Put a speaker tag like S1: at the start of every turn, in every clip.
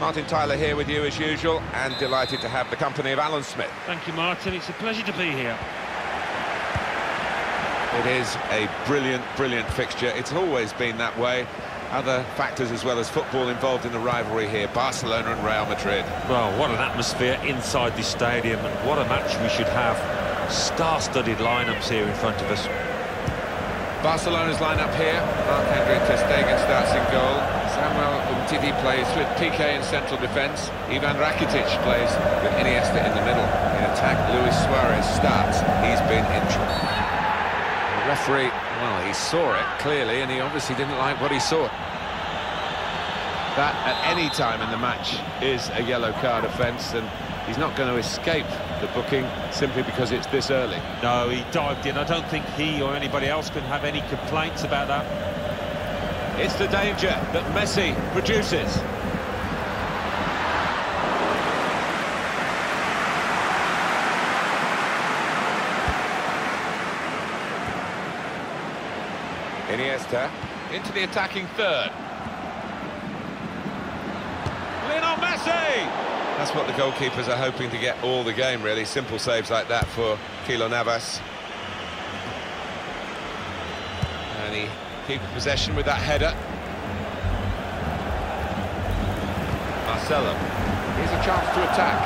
S1: Martin Tyler here with you as usual, and delighted to have the company of Alan Smith.
S2: Thank you, Martin. It's a pleasure to be here.
S1: It is a brilliant, brilliant fixture. It's always been that way. Other factors as well as football involved in the rivalry here, Barcelona and Real Madrid.
S3: Well, what an atmosphere inside this stadium, and what a match we should have. Star-studded lineups here in front of us.
S1: Barcelona's lineup here. Marc-Andre Ter Stegen starts in goal. Umtiti plays with Piqué in central defence. Ivan Rakitic plays with Iniesta in the middle. In attack, Luis Suarez starts. He's been injured. The referee, well, he saw it clearly, and he obviously didn't like what he saw. That, at any time in the match, is a yellow card offence, and he's not going to escape the booking simply because it's this early.
S3: No, he dived in. I don't think he or anybody else can have any complaints about that.
S1: It's the danger that Messi produces. Iniesta into the attacking third. Lionel Messi! That's what the goalkeepers are hoping to get all the game, really. Simple saves like that for Keylor Navas. And he keeps possession with that header. Marcelo. Here's a chance to attack.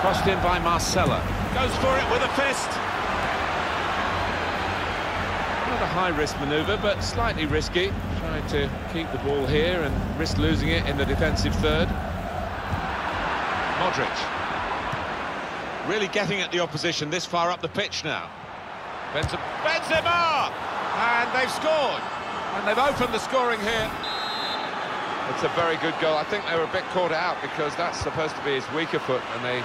S1: Crossed in by Marcelo. Goes for it with a fist. Not a high-risk manoeuvre, but slightly risky. Trying to keep the ball here and risk losing it in the defensive third. Modric. Really getting at the opposition this far up the pitch now. Benzema, Benzema! And they've scored. And they've opened the scoring here. It's a very good goal. I think they were a bit caught out because that's supposed to be his weaker foot, and they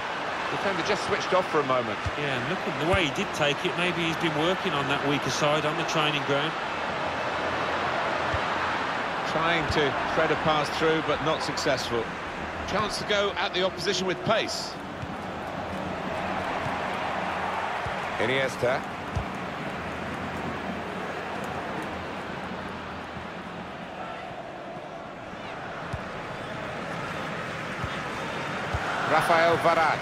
S1: defender just switched off for a moment.
S3: Yeah, and look at the way he did take it. Maybe he's been working on that weaker side on the training ground.
S1: Trying to thread a pass through, but not successful. Chance to go at the opposition with pace. Iniesta. Rafael Varane.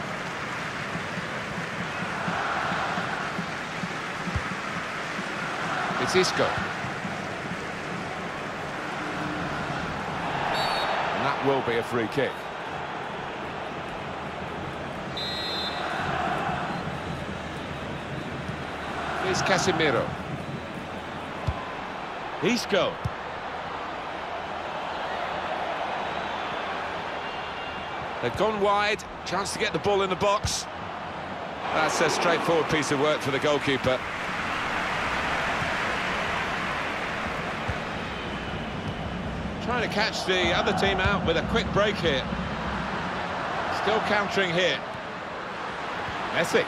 S1: It's Isco. And that will be a free kick. Here's Casemiro. Isco. They've gone wide, chance to get the ball in the box. That's a straightforward piece of work for the goalkeeper. Trying to catch the other team out with a quick break here. Still countering here. Messi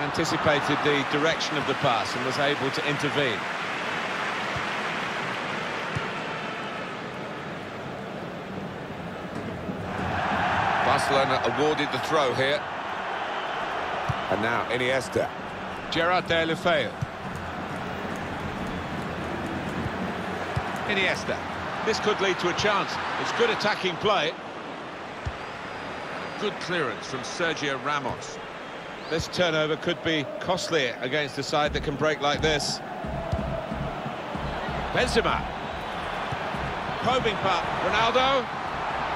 S1: anticipated the direction of the pass and was able to intervene. Barcelona awarded the throw here. And now Iniesta. Gerard Deulofeu. Iniesta. This could lead to a chance. It's good attacking play. Good clearance from Sergio Ramos. This turnover could be costly against a side that can break like this. Benzema. Probing putt. Ronaldo.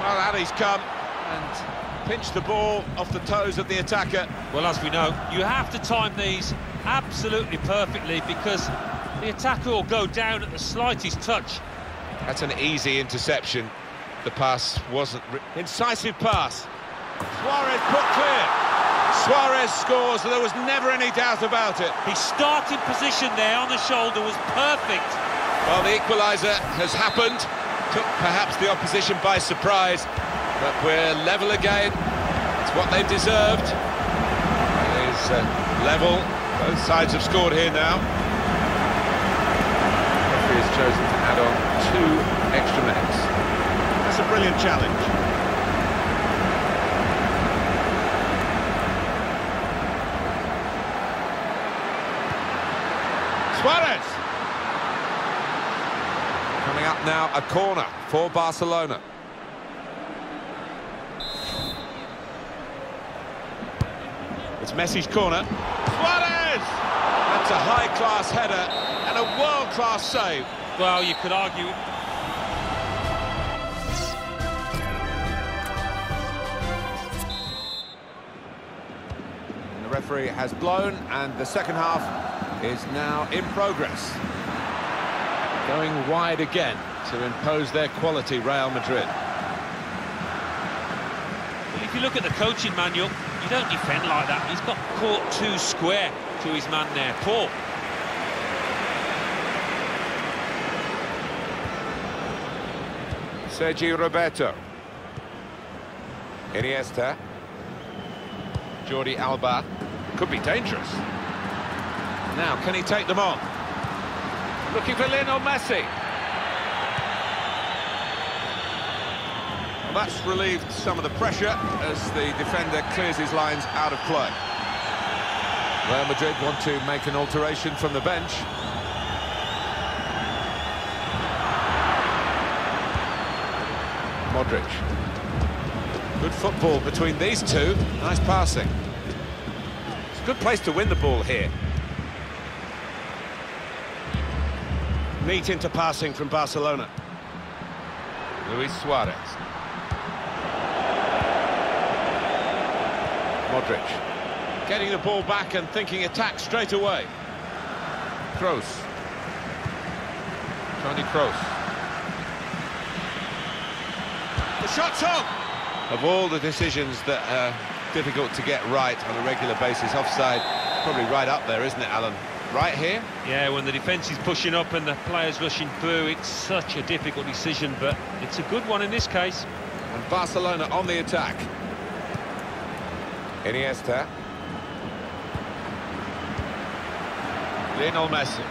S1: Well, out he's come and pinch the ball off the toes of the attacker.
S3: Well, as we know, you have to time these absolutely perfectly because the attacker will go down at the slightest touch.
S1: That's an easy interception. The pass wasn't... Incisive pass. Suarez put clear. Suarez scores, there was never any doubt about it.
S3: His starting position there on the shoulder was perfect.
S1: Well, the equaliser has happened. Took perhaps the opposition by surprise. But we're level again. It's what they've deserved. It is uh, level. Both sides have scored here now. The referee has chosen to add on two extra minutes. That's a brilliant challenge. Suarez! Coming up now, a corner
S4: for Barcelona.
S1: It's Messi's corner. Suarez! That's a high-class header and a world-class save.
S3: Well, you could argue
S4: And the referee has blown, and the second half is now in progress.
S1: Going wide again to impose their quality, Real Madrid.
S3: If you look at the coaching manual, you don't defend like that. He's got caught too square to his man there. Paul.
S4: Sergi Roberto. Iniesta. Jordi Alba.
S1: Could be dangerous. Now, can he take them on?
S4: Looking for Lionel Messi.
S1: That's relieved some of the pressure as the defender clears his lines out of play.
S4: Real Madrid want to make an alteration from the bench. Modric.
S1: Good football between these two. Nice passing. It's a good place to win the ball here. Neat into passing from Barcelona.
S4: Luis Suarez. Modric.
S1: Getting the ball back and thinking attack straight away.
S4: Kroos. Toni Kroos.
S1: The shot's on! Of all the decisions that are difficult to get right on a regular basis, offside, probably right up there, isn't it, Alan? Right here?
S3: Yeah, when the defence is pushing up and the players rushing through, it's such a difficult decision, but it's a good one in this case.
S4: And Barcelona on the attack. Iniesta.
S1: Lionel Messi.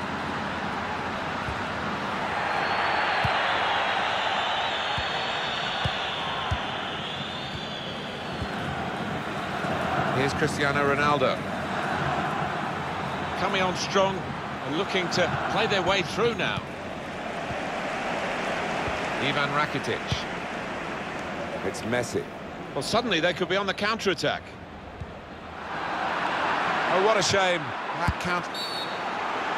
S4: Here's Cristiano Ronaldo.
S1: Coming on strong and looking to play their way through now.
S4: Ivan Rakitic. It's Messi.
S1: Well, suddenly they could be on the counter-attack. Oh, what a shame.
S4: That count.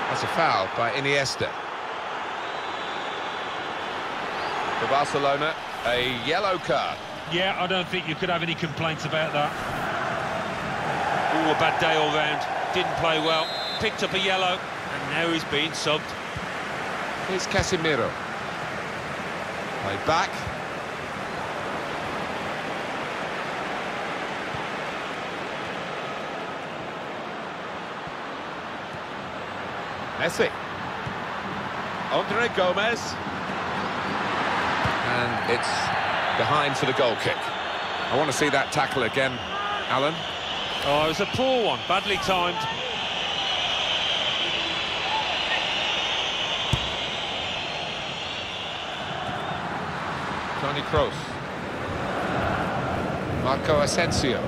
S4: That's a foul by Iniesta. For Barcelona, a yellow card.
S5: Yeah, I don't think you could have any complaints about that.
S3: Ooh, a bad day all round. Didn't play well. Picked up a yellow, and now he's being subbed.
S4: Here's Casemiro.
S1: Played back. Messi. Andre Gomes.
S4: And it's behind for the goal kick. I want to see that tackle again, Alan.
S3: Oh, it was a poor one, badly timed.
S4: Toni Kroos. Marco Asensio.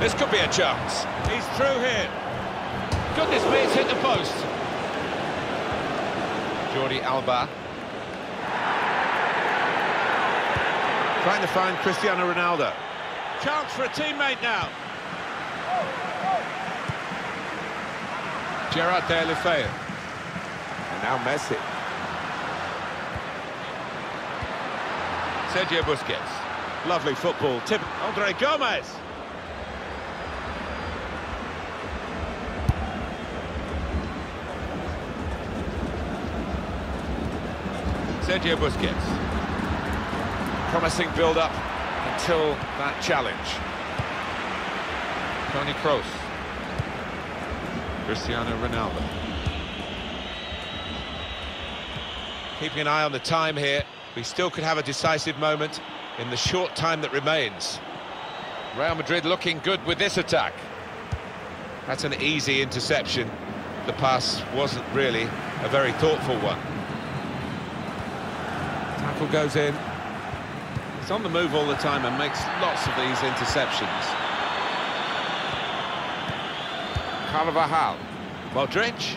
S1: This could be a chance. He's through here. Goodness me, it's hit the post.
S4: Jordi Alba.
S1: Trying to find Cristiano Ronaldo. Chance for a teammate now.
S4: Gerard Deulofeu. And now Messi.
S1: Sergio Busquets. Lovely football. Tip. Andre Gomes. Sergio Busquets. Promising build-up until that challenge.
S4: Toni Kroos. Cristiano Ronaldo.
S1: Keeping an eye on the time here. We still could have a decisive moment in the short time that remains. Real Madrid looking good with this attack. That's an easy interception. The pass wasn't really a very thoughtful one. Tackle goes in. He's on the move all the time and makes lots of these interceptions.
S4: Carvajal. Modric.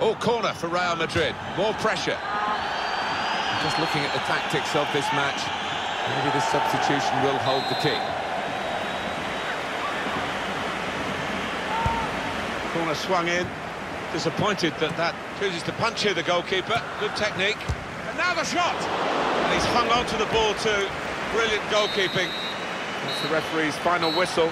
S4: Oh, corner for Real Madrid. More pressure.
S6: Just looking at the tactics of this match, maybe this substitution will hold the key.
S1: Corner swung in. Disappointed that that chooses to punch here, the goalkeeper. Good technique. And now the shot! And he's hung on to the ball too. Brilliant goalkeeping.
S6: That's the referee's final whistle.